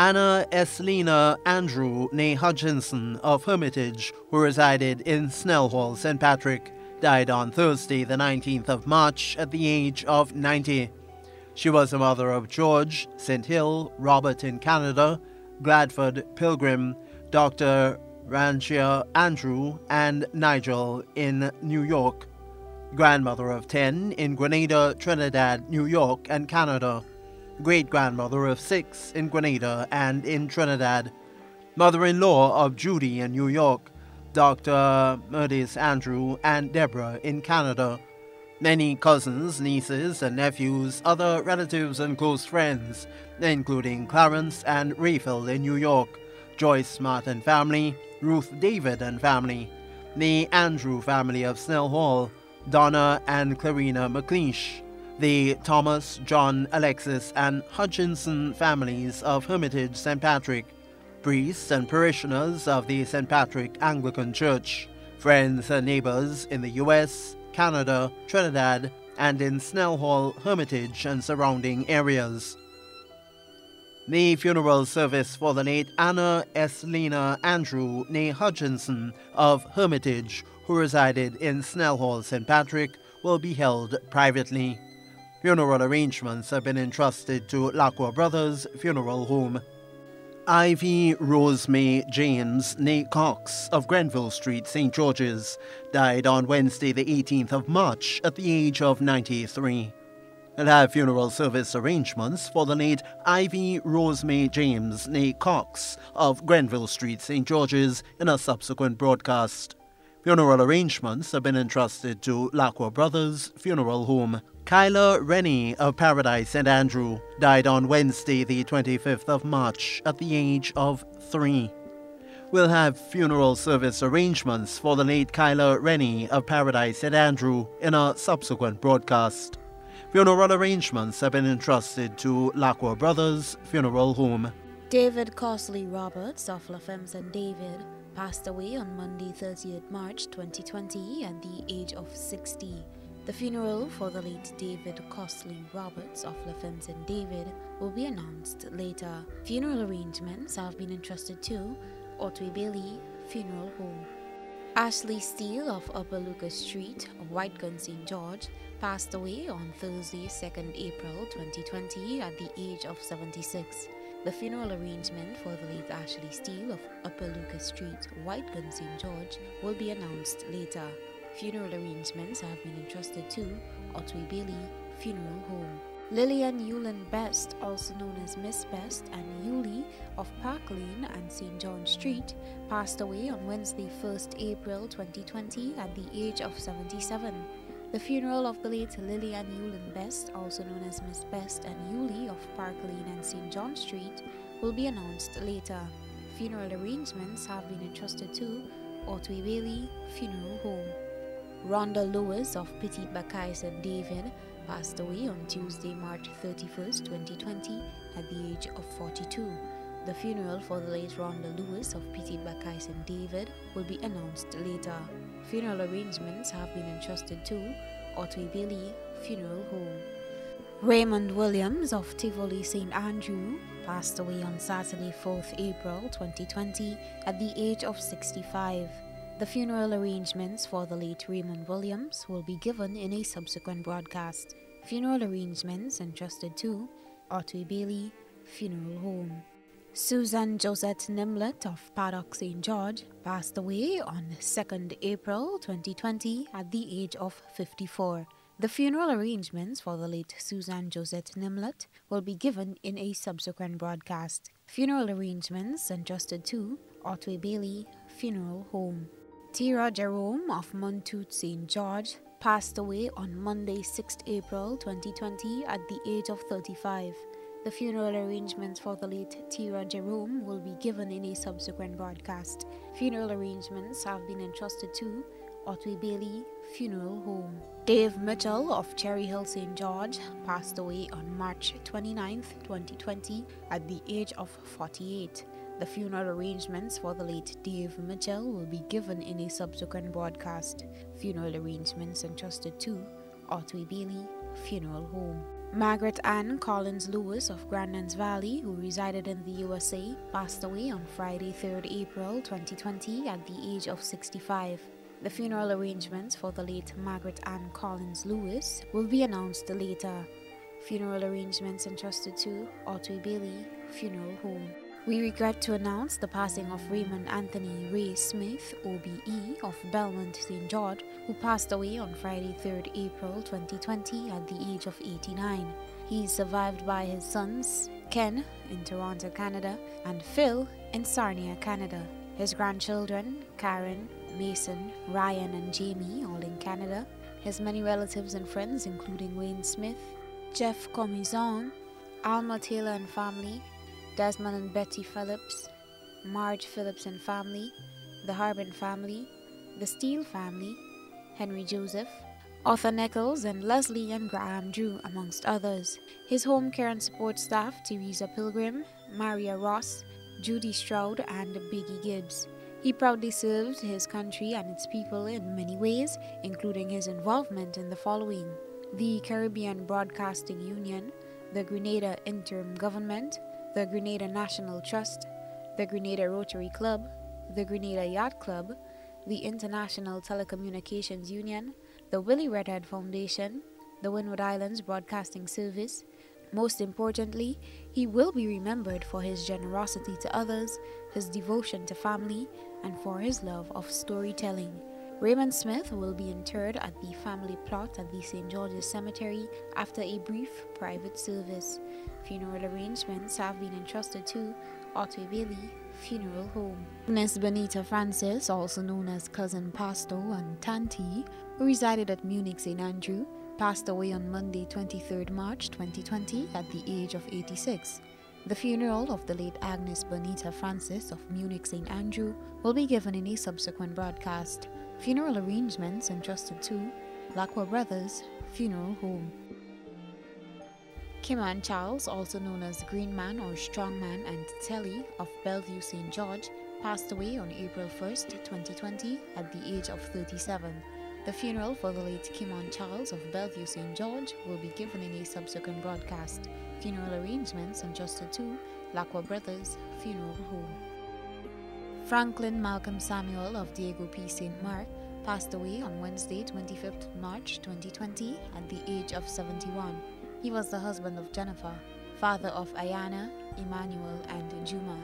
Anna Eslina Andrew née Hutchinson of Hermitage, who resided in Snellhall, St. Patrick, died on Thursday, the 19th of March, at the age of 90. She was the mother of George, St. Hill, Robert in Canada, Gladford Pilgrim, Dr. Ranchia Andrew, and Nigel in New York. Grandmother of 10 in Grenada, Trinidad, New York, and Canada. Great grandmother of 6 in Grenada and in Trinidad. Mother in law of Judy in New York, Dr. Murdis Andrew, and Deborah in Canada. Many cousins, nieces, and nephews, other relatives, and close friends, including Clarence and Rayfield in New York, Joyce Martin family, Ruth David and family, the Andrew family of Snell Hall, Donna and Clarina McLeish, the Thomas, John, Alexis, and Hutchinson families of Hermitage St. Patrick, priests and parishioners of the St. Patrick Anglican Church, friends and neighbors in the U.S., Canada, Trinidad, and in Snell Hall, Hermitage, and surrounding areas. The funeral service for the late Anna Eslina Andrew née Hutchinson of Hermitage, who resided in Snell Hall, St. Patrick, will be held privately. Funeral arrangements have been entrusted to Laqua Brothers Funeral Home. Ivy Rosemay James née Cox of Grenville Street, St. George's, died on Wednesday, the 18th of March, at the age of 93. And have funeral service arrangements for the late Ivy Rosemay James née Cox of Grenville Street, St. George's, in a subsequent broadcast. Funeral arrangements have been entrusted to Laqua Brothers Funeral Home. Kyla Rennie of Paradise St. Andrew died on Wednesday, the 25th of March, at the age of three. We'll have funeral service arrangements for the late Kyla Rennie of Paradise St. Andrew in a subsequent broadcast. Funeral arrangements have been entrusted to Laqua Brothers Funeral Home. David Costley Roberts of La Femme St. David passed away on Monday, 30th March 2020 at the age of 60. The funeral for the late David Costley Roberts of La Femme St. David will be announced later. Funeral arrangements have been entrusted to Otway Bailey Funeral Home. Ashley Steele of Upper Lucas Street, White Gun St. George, passed away on Thursday, 2nd April 2020 at the age of 76. The funeral arrangement for the late Ashley Steele of Upper Lucas Street, White Gun St. George will be announced later. Funeral arrangements have been entrusted to Otway Bailey Funeral Home. Lillian Yulin Best, also known as Miss Best, and Yuli of Park Lane and St. John Street, passed away on Wednesday, 1st April 2020 at the age of 77. The funeral of the late Lillian Yulin Best, also known as Miss Best and Yuli of Park Lane and St. John Street, will be announced later. Funeral arrangements have been entrusted to Otway Bailey Funeral Home. Rhonda Lewis of Petite Bacaye St. David passed away on Tuesday, March 31st, 2020, at the age of 42. The funeral for the late Rhonda Lewis of Petite Bacaye St. David will be announced later. Funeral arrangements have been entrusted to Otway Bailey Funeral Home. Raymond Williams of Tivoli St. Andrew passed away on Saturday, 4th April 2020, at the age of 65. The funeral arrangements for the late Raymond Williams will be given in a subsequent broadcast. Funeral arrangements entrusted to Otway Bailey Funeral Home. Susan Josette Nimlet of Paddock St. George passed away on 2nd April 2020 at the age of 54. The funeral arrangements for the late Susan Josette Nimlet will be given in a subsequent broadcast. Funeral arrangements entrusted to Otway Bailey Funeral Home. Tira Jerome of Mont Tout St. George passed away on Monday, 6th April 2020 at the age of 35. The funeral arrangements for the late Tira Jerome will be given in a subsequent broadcast. Funeral arrangements have been entrusted to Otway Bailey Funeral Home. Dave Mitchell of Cherry Hill St. George passed away on March 29, 2020, at the age of 48. The funeral arrangements for the late Dave Mitchell will be given in a subsequent broadcast. Funeral arrangements entrusted to Otway Bailey Funeral Home. Margaret Ann Collins Lewis of Grandlands Valley, who resided in the USA, passed away on Friday, 3rd April 2020 at the age of 65. The funeral arrangements for the late Margaret Ann Collins Lewis will be announced later. Funeral arrangements entrusted to Otway Bailey Funeral Home. We regret to announce the passing of Raymond Anthony Ray Smith, OBE, of Belmont, St. George, who passed away on Friday, 3rd April 2020 at the age of 89. He is survived by his sons, Ken in Toronto, Canada, and Phil in Sarnia, Canada. His grandchildren, Karen, Mason, Ryan, and Jamie, all in Canada. His many relatives and friends, including Wayne Smith, Jeff Comizon, Alma Taylor and family, Desmond and Betty Phillips, Marge Phillips and family, the Harbin family, the Steele family, Henry Joseph, Arthur Nichols, and Leslie and Graham Drew, amongst others. His home care and support staff, Teresa Pilgrim, Maria Ross, Judy Stroud, and Biggie Gibbs. He proudly served his country and its people in many ways, including his involvement in the following the Caribbean Broadcasting Union, the Grenada Interim Government, the Grenada National Trust, the Grenada Rotary Club, the Grenada Yacht Club, the International Telecommunications Union, the Willie Redhead Foundation, the Windward Islands Broadcasting Service. Most importantly, he will be remembered for his generosity to others, his devotion to family, and for his love of storytelling. Raymond Smith will be interred at the family plot at the St. George's Cemetery after a brief private service. Funeral arrangements have been entrusted to Otway Bailey Funeral Home. Agnes Bonita Francis, also known as Cousin Pasto and Tanti, who resided at Munich St. Andrew, passed away on Monday, 23rd March 2020 at the age of 86. The funeral of the late Agnes Bonita Francis of Munich St. Andrew will be given in a subsequent broadcast. Funeral arrangements entrusted to Laqua Brothers Funeral Home. Kiman Charles, also known as Green Man or Strong Man and Telly of Bellevue St. George, passed away on April 1st, 2020 at the age of 37. The funeral for the late Kimon Charles of Bellevue St. George will be given in a subsequent broadcast. Funeral arrangements entrusted to Laqua Brothers Funeral Home. Franklin Malcolm Samuel of Diego Piece St. Mark passed away on Wednesday, 25th March 2020 at the age of 71. He was the husband of Jennifer, father of Ayana, Emmanuel, and Juma,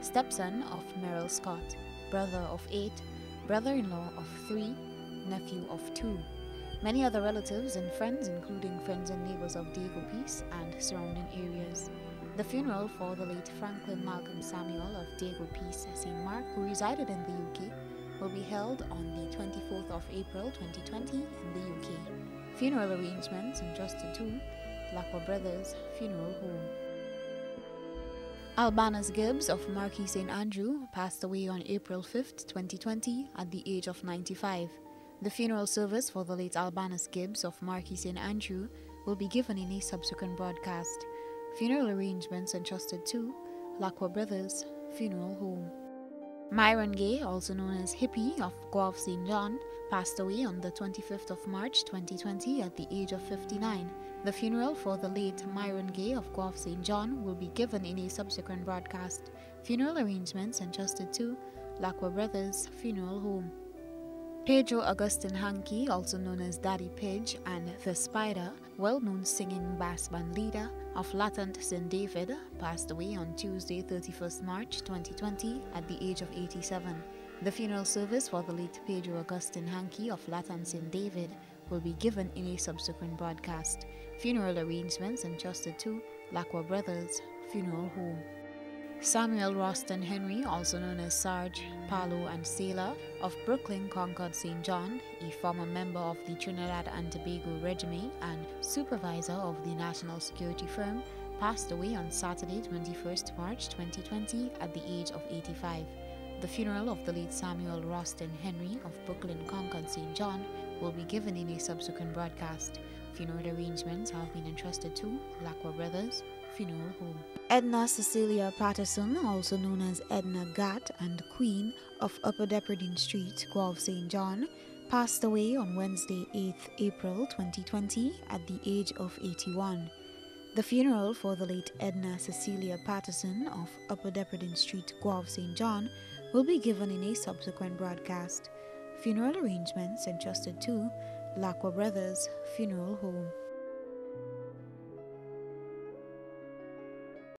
stepson of Merrill Scott, brother of eight, brother-in-law of three, nephew of two. Many other relatives and friends, including friends and neighbors of Diego Piece and surrounding areas. The funeral for the late Franklin Malcolm Samuel of Diego Piece, St. Mark, who resided in the UK, will be held on the 24th of April 2020 in the UK. Funeral arrangements entrusted to Laqua Brothers Funeral Home. Albanus Gibbs of Marquis St. Andrew passed away on April 5th, 2020 at the age of 95. The funeral service for the late Albanus Gibbs of Marquis St. Andrew will be given in a subsequent broadcast. Funeral arrangements entrusted to Laqua Brothers Funeral Home. Myron Gay, also known as Hippie of Gouyave St. John, passed away on the 25th of March 2020 at the age of 59. The funeral for the late Myron Gay of Gouyave St. John will be given in a subsequent broadcast. Funeral arrangements entrusted to Laqua Brothers Funeral Home. Pedro Augustin Hankey, also known as Daddy Pidge and The Spider, well known singing bass band leader of La Tante St. David, passed away on Tuesday, 31st March 2020 at the age of 87. The funeral service for the late Pedro Augustin Hankey of La Tante St. David will be given in a subsequent broadcast. Funeral arrangements entrusted to Laqua Brothers Funeral Home. Samuel Roston Henry, also known as Sarge, Palo, and Sailor of Brooklyn Concord St. John, a former member of the Trinidad and Tobago Regiment and supervisor of the national security firm, passed away on Saturday, 21st March 2020 at the age of 85. The funeral of the late Samuel Roston Henry of Brooklyn Concord St. John will be given in a subsequent broadcast. Funeral arrangements have been entrusted to Laqua Brothers Funeral Home. Edna Cecilia Patterson, also known as Edna Gatt and Queen of Upper Depredin Street, Gouyave St. John, passed away on Wednesday, 8th April 2020 at the age of 81. The funeral for the late Edna Cecilia Patterson of Upper Deptford Street, Gouyave St. John will be given in a subsequent broadcast. Funeral arrangements entrusted to Laqua Brothers Funeral Home.